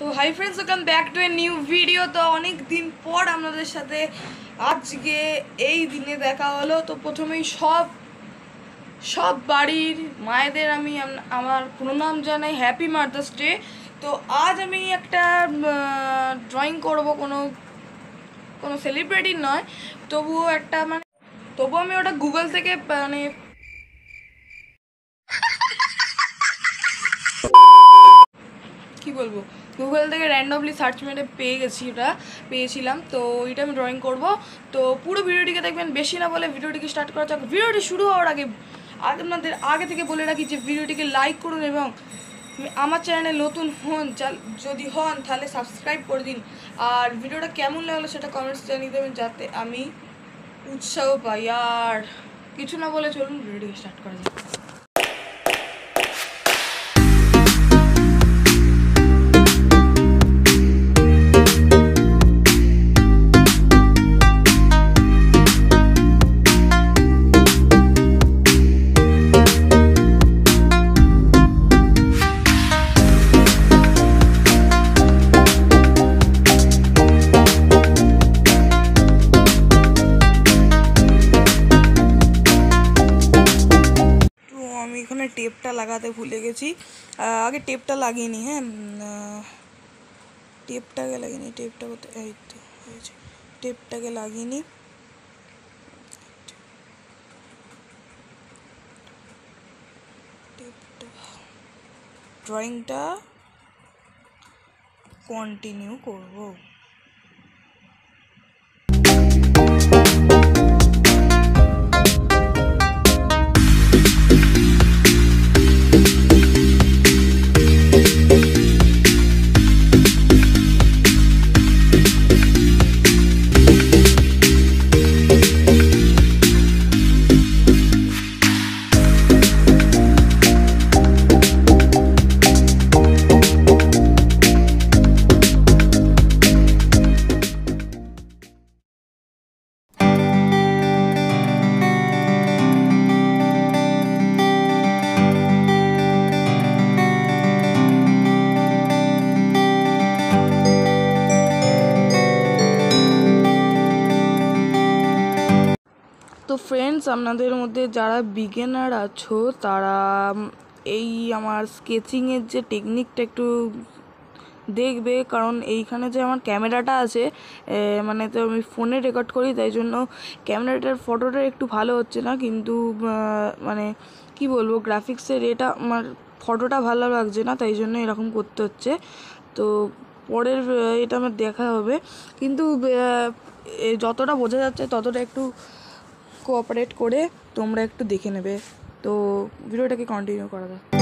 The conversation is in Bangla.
তো hi friends welcome back to a new video তো অনেক দিন পর আপনাদের সাথে আজকে এই দিনে দেখা হলো। তো প্রথমেই সব সব বাড়ির মায়েদের আমি আম- আমার প্রণাম জানাই। হ্যাপি মাদার্স ডে তো আজ আমি একটা ড্রয়িং করব। কোনো কোনো সেলিব্রিটি নয়। তবুও একটা মানে তবুও আমি ওটা গুগল থেকে মানে কি বলব? গুগল থেকে র্যান্ডমলি সার্চ মেরে পেয়ে গেছি ওটা, পেয়েছিলাম। তো এটা আমি ড্রয়িং করব। তো পুরো ভিডিওটিকে দেখবেন, বেশি না বলে ভিডিওটিকে স্টার্ট করা যাক। ভিডিওটি শুরু হওয়ার আগে, আপনাদের আগে থেকে বলে রাখি যে ভিডিওটিকে লাইক করুন এবং আমার চ্যানেলে নতুন হন যদি হন, তাহলে সাবস্ক্রাইব করে দিন। আর ভিডিওটা কেমন লাগল সেটা কমেন্টস জানিয়ে দেবেন, যাতে আমি উৎসাহ পাই। আর কিছু না বলে চলুন, ভিডিওটিকে স্টার্ট করা যাক। টেপটা লাগাতে ভুলে গেছি। আগে টেপটা লাগিয়ে নিই হ্যাঁ টেপটাকে লাগিয়ে নিই টেপটা কোথায় এই তো হয়েছে টেপটাকে লাগিয়ে নিই টেপটা ড্রয়িংটা কন্টিনিউ করব। তো ফ্রেন্ডস আপনাদের মধ্যে যারা বিগিনার আছো, তারা এই আমার স্কেচিংয়ের যে টেকনিকটা একটু দেখবে। কারণ এইখানে যে আমার ক্যামেরাটা আছে মানে তো আমি ফোনে রেকর্ড করি, তাই জন্য ক্যামেরাটার ফটোটা একটু ভালো হচ্ছে না। কিন্তু মানে কি বলব গ্রাফিক্সের এটা আমার ফটোটা ভালো লাগছে না, তাই জন্য এরকম করতে হচ্ছে। তো পরের এটা আমার দেখা হবে। কিন্তু যতটা বোঝা যাচ্ছে, ততটা একটু কোঅপারেট করে তোমরা একটু দেখে নেবে। তো ভিডিওটাকে কন্টিনিউ করা যাক।